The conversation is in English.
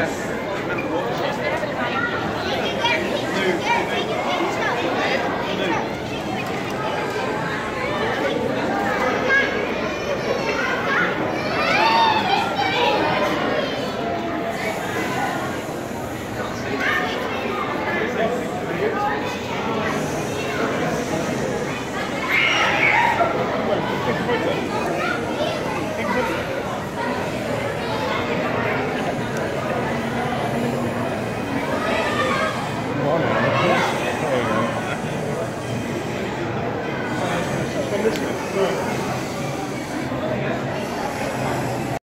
Gracias. on it. There you go.